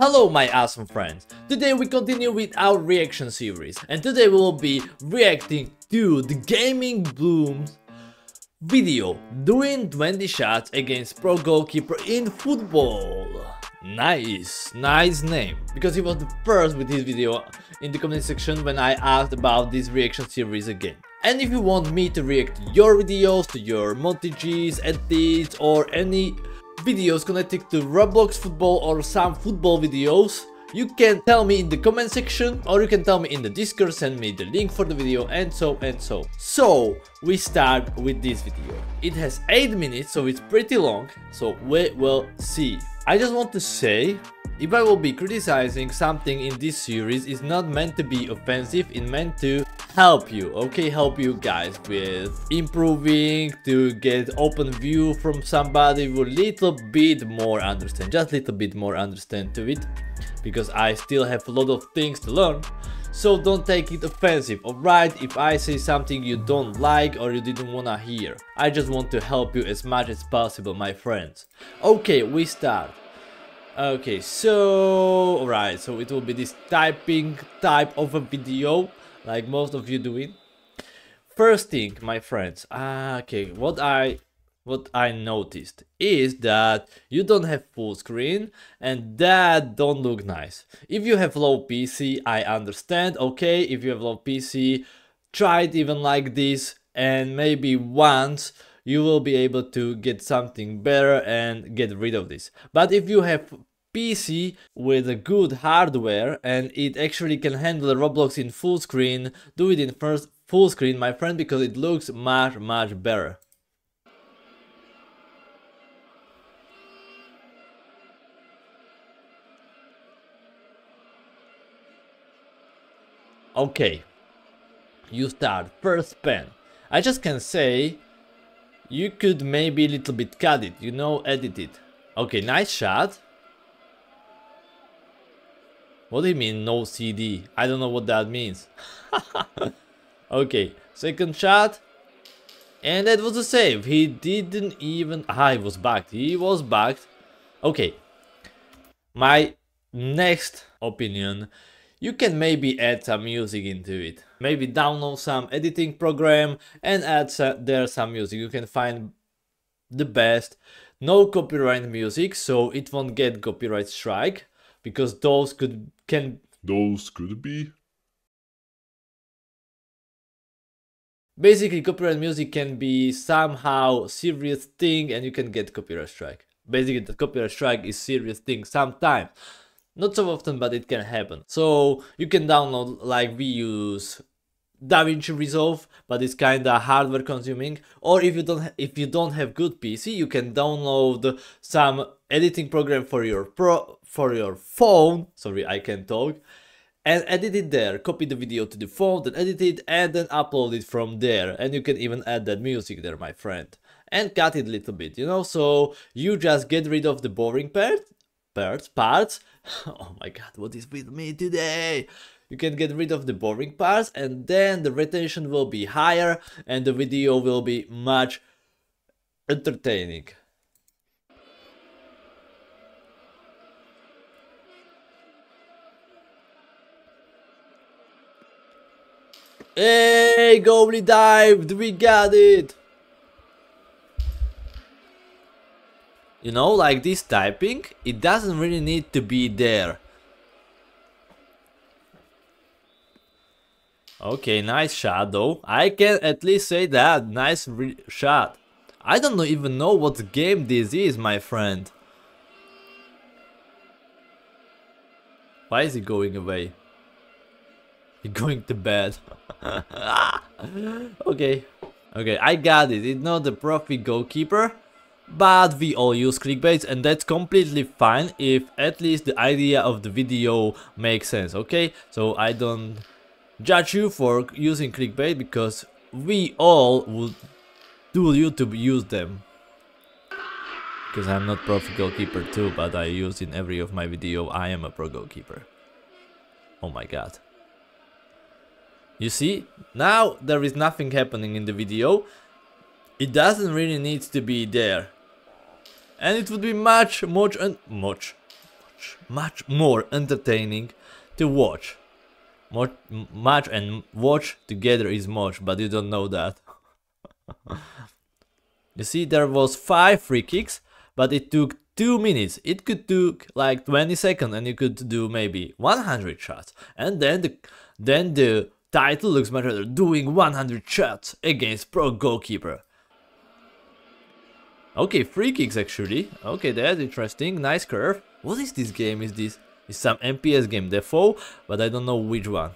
Hello my awesome friends! Today we continue with our reaction series and today we will be reacting to the Gaming Blooms video doing 20 shots against pro goalkeeper in football. Nice, nice name because he was the first with his video in the comment section when I asked about this reaction series again. And if you want me to react to your videos, to your montages, edits or any videos connected to Roblox football or some football videos, you can tell me in the comment section or you can tell me in the discord send me the link for the video and so and so. So we start with this video. It has 8 minutes so it's pretty long so we will see. I just want to say if i will be criticizing something in this series it's not meant to be offensive it's meant to help you okay? Help you guys with improving to get open view from somebody with little bit more understand just a little bit more understand to it because I still have a lot of things to learn. So don't take it offensive alright? If I say something you don't like or you didn't wanna hear I just want to help you as much as possible my friends. Okay we start okay so alright so it will be this typing type of a video like most of you doing. First thing, my friends, ah, okay, what I what I noticed is that you don't have full screen and that don't look nice. If you have low PC, I understand, okay, if you have low PC, try it even like this and maybe once you will be able to get something better and get rid of this. But if you have PC with a good hardware and it actually can handle Roblox in full screen, do it in first full screen my friend because it looks much much better. Okay, you start first pen. I just can say you could maybe a little bit cut it, you know, edit it. Okay, nice shot. What do you mean no CD? I don't know what that means. okay, second shot. And that was a save. He didn't even... Ah, he was backed. He was backed. Okay. My next opinion. You can maybe add some music into it. Maybe download some editing program and add there some music. You can find the best. No copyright music, so it won't get copyright strike because those could can those could be basically copyright music can be somehow serious thing and you can get copyright strike basically the copyright strike is serious thing sometimes not so often but it can happen so you can download like we use DaVinci Resolve, but it's kinda hardware consuming. Or if you don't if you don't have good PC, you can download some editing program for your pro for your phone. Sorry, I can't talk. And edit it there, copy the video to the phone, then edit it and then upload it from there. And you can even add that music there, my friend. And cut it a little bit, you know, so you just get rid of the boring part, parts, parts. oh my god, what is with me today? you can get rid of the boring parts and then the retention will be higher and the video will be much entertaining. Hey, goalie dived, we got it! You know, like this typing, it doesn't really need to be there. Okay, nice shot though. I can at least say that. Nice shot. I don't even know what game this is, my friend. Why is he going away? He going to bed. okay. Okay, I got it. It's not the profi goalkeeper. But we all use clickbaits and that's completely fine if at least the idea of the video makes sense, okay? So I don't judge you for using clickbait because we all would do YouTube use them. Because I'm not pro goalkeeper too, but I use in every of my video I am a pro goalkeeper. Oh my god. You see, now there is nothing happening in the video. It doesn't really need to be there. And it would be much, much, and much, much, much more entertaining to watch. Much, much and watch together is much, but you don't know that. you see, there was five free kicks, but it took two minutes. It could took like 20 seconds, and you could do maybe 100 shots, and then the then the title looks much better, doing 100 shots against pro goalkeeper. Okay, free kicks actually. Okay, that's interesting. Nice curve. What is this game? Is this is some MPS game, Defo, but I don't know which one.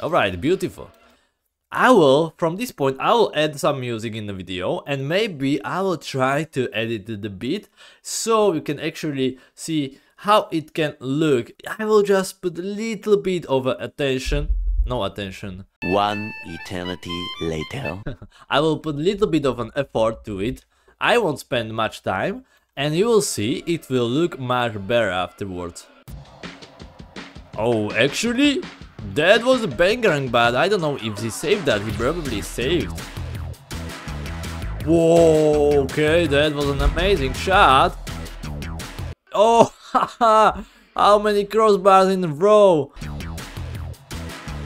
Alright, beautiful. I will, from this point, I will add some music in the video and maybe I will try to edit the beat so you can actually see how it can look. I will just put a little bit of attention no attention. One eternity later. I will put a little bit of an effort to it. I won't spend much time and you will see it will look much better afterwards. Oh, actually, that was a banger, but I don't know if he saved that. He probably saved. Whoa, okay, that was an amazing shot. Oh, haha, how many crossbars in a row?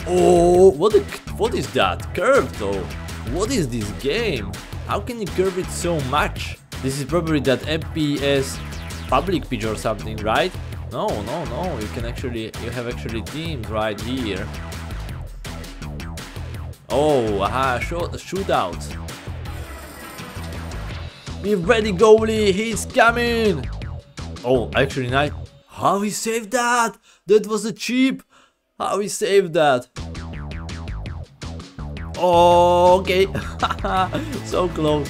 Oh, what a, what is that? Curve though. What is this game? How can you curve it so much? This is probably that MPS public pitch or something, right? No, no, no, you can actually, you have actually teams right here. Oh, aha, shoot, shootout. Be ready, goalie, he's coming! Oh, actually, nice. How he saved that? That was a cheap. How we saved that? Oh, okay. so close.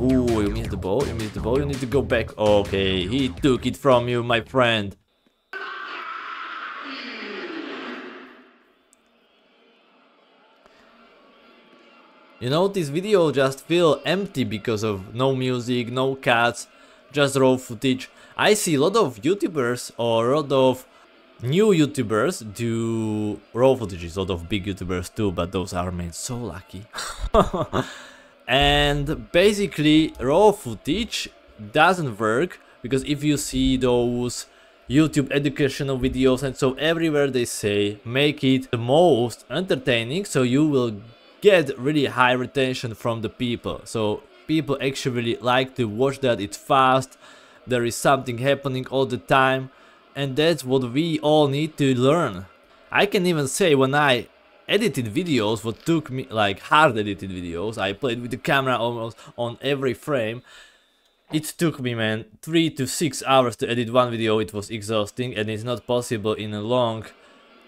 Ooh, you missed the ball, you missed the ball, you need to go back. Okay, he took it from you, my friend. You know, this video just feel empty because of no music, no cuts, just raw footage. I see a lot of YouTubers or a lot of new YouTubers do raw footage, a lot of big YouTubers too, but those are made so lucky. and basically raw footage doesn't work because if you see those YouTube educational videos and so everywhere they say make it the most entertaining so you will get really high retention from the people so people actually like to watch that it's fast there is something happening all the time and that's what we all need to learn. I can even say when I edited videos, what took me, like hard edited videos, I played with the camera almost on every frame, it took me man 3 to 6 hours to edit one video, it was exhausting and it's not possible in a long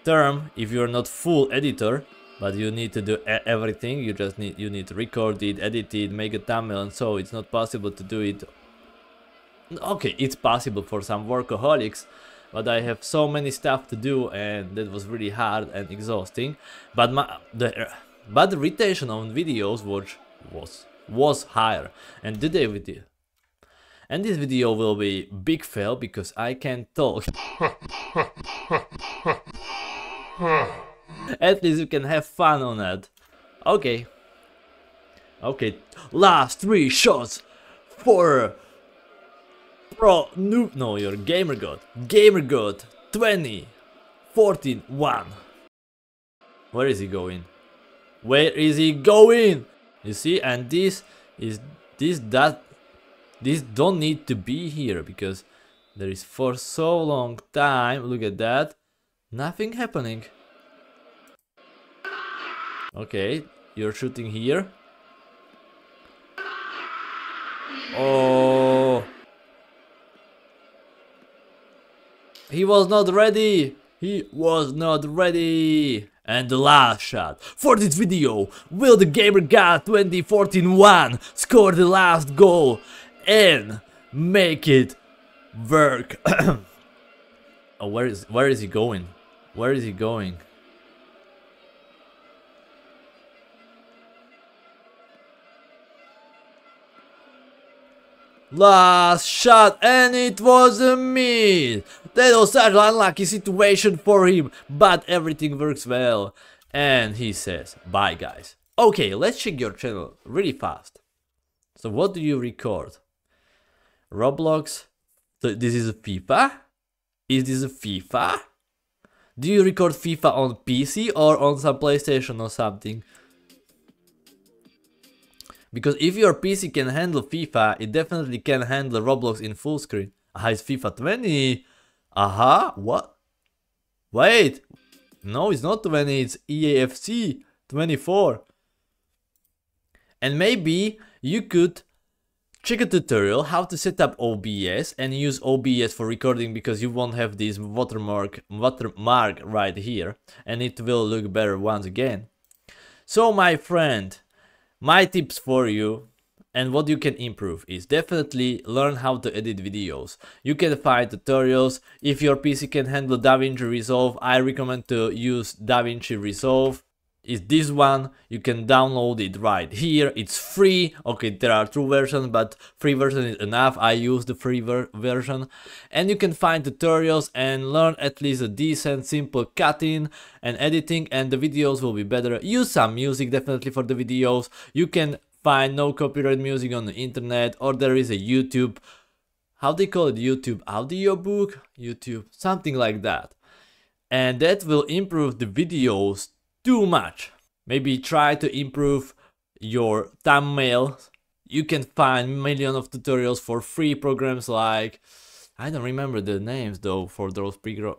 term if you're not full editor but you need to do everything you just need you need to record it edit it make a thumbnail and so it's not possible to do it okay, it's possible for some workaholics, but I have so many stuff to do and that was really hard and exhausting. But my the but the retention on videos was was was higher and today with you. And this video will be big fail because I can't talk. At least you can have fun on that. Okay. Okay, last three shots for Pro noob. No, you're gamer god. Gamer god 20 14 1. Where is he going? Where is he going? You see, and this is this that this don't need to be here because there is for so long time. Look at that. Nothing happening. Okay, you're shooting here. Oh. He was not ready! He was not ready! And the last shot for this video, will the Gamer God 2014 1 score the last goal and make it work? oh, where is where is he going? Where is he going? Last shot and it was a miss. That was such an unlucky situation for him, but everything works well. And he says, bye guys. Okay, let's check your channel really fast. So what do you record? Roblox? So this is FIFA? Is this a FIFA? Do you record FIFA on PC or on some PlayStation or something? Because if your PC can handle FIFA, it definitely can handle Roblox in full screen. Ah, it's FIFA 20. Aha, what? Wait, no, it's not 20, it's EAFC 24. And maybe you could check a tutorial how to set up OBS and use OBS for recording because you won't have this watermark watermark right here and it will look better once again. So my friend, my tips for you and what you can improve is definitely learn how to edit videos. You can find tutorials. If your PC can handle DaVinci Resolve, I recommend to use DaVinci Resolve is this one you can download it right here. It's free. Okay there are two versions but free version is enough. I use the free ver version. And you can find tutorials and learn at least a decent simple cutting and editing and the videos will be better. Use some music definitely for the videos. You can find no copyright music on the internet or there is a youtube how they call it? Youtube audiobook? Youtube something like that. And that will improve the videos too much. Maybe try to improve your thumbnail. You can find million of tutorials for free programs like I don't remember the names though for those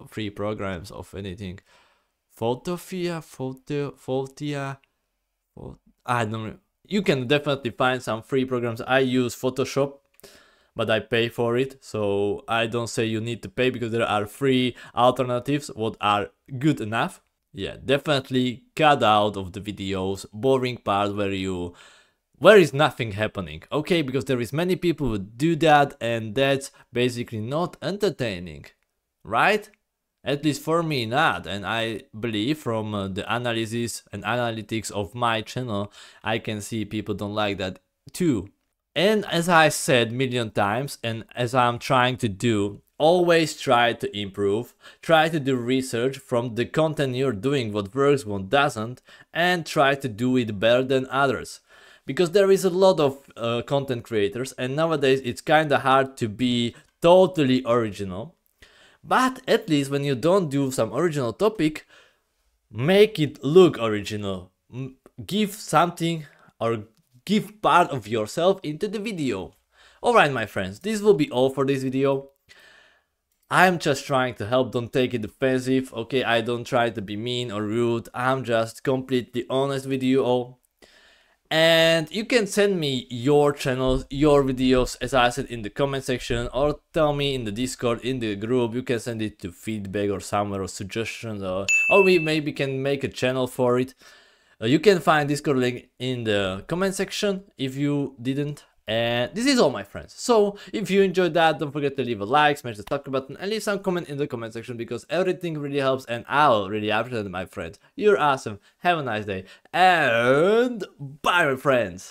free programs of anything. Photofia, Photo, Photia, I don't. You can definitely find some free programs. I use Photoshop, but I pay for it, so I don't say you need to pay because there are free alternatives what are good enough yeah definitely cut out of the videos boring part where you where is nothing happening. Okay because there is many people who do that and that's basically not entertaining right? At least for me not. And i believe from uh, the analysis and analytics of my channel i can see people don't like that too and as i said million times and as i'm trying to do always try to improve, try to do research from the content you're doing, what works, what doesn't, and try to do it better than others. Because there is a lot of uh, content creators and nowadays it's kinda hard to be totally original. But at least when you don't do some original topic, make it look original. Give something or give part of yourself into the video. Alright my friends, this will be all for this video. I'm just trying to help, don't take it offensive, okay? I don't try to be mean or rude, I'm just completely honest with you all. And you can send me your channels, your videos, as I said in the comment section, or tell me in the Discord, in the group, you can send it to feedback or somewhere, or suggestions, or, or we maybe can make a channel for it. Uh, you can find Discord link in the comment section if you didn't. And this is all my friends. So if you enjoyed that, don't forget to leave a like, smash the subscribe button and leave some comment in the comment section because everything really helps and I'll really appreciate it my friends. You're awesome. Have a nice day and bye my friends.